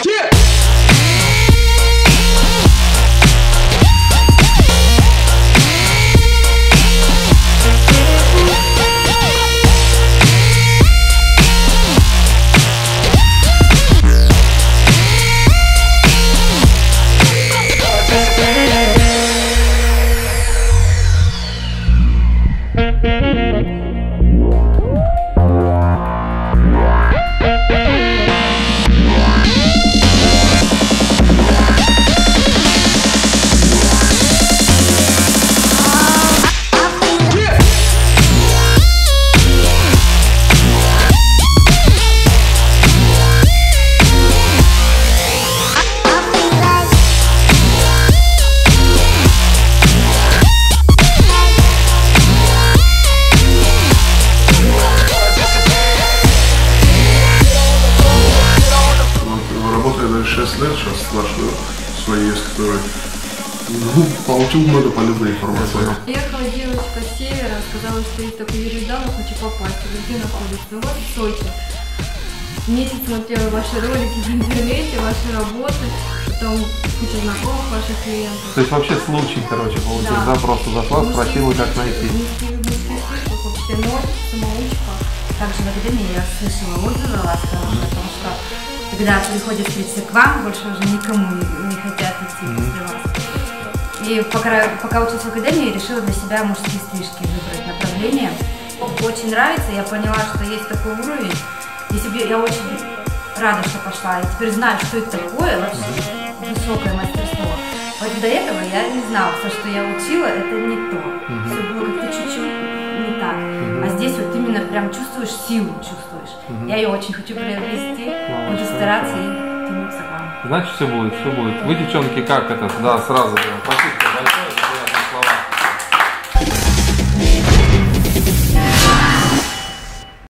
뒤. Что ну, получил много полезной информации. Приехала девочка с севера, сказала, что есть такой Юрий Далов, хочу попасть. Я Где находится? Ну вот в Сочи. Месяц смотрела ваши ролики в интернете, ваши работы, потом куча знакомых ваших клиентов. То есть вообще случай, короче, получился, да, Да. просто зашла, спросила, как найти. Слух, вообще ноль, самоучка. Также в Академии я слышала отзывы о вас о том, что когда приходят встретиться к вам, больше уже никому не, хотят идти после вас. И пока, пока училась в Академии, решила для себя мужские стрижки выбрать направление. Очень нравится, я поняла, что есть такой уровень. И себе, я очень рада, что пошла. И теперь знаю, что это такое, вообще высокое мастерство. Вот до этого я не знала, все, что я учила, это не то. Все было как-то прям чувствуешь силу, чувствуешь. Я ее очень хочу приобрести, буду стараться и тянуться к вам. Значит, все будет, все будет. Вы, девчонки, как это? Да, сразу. Спасибо.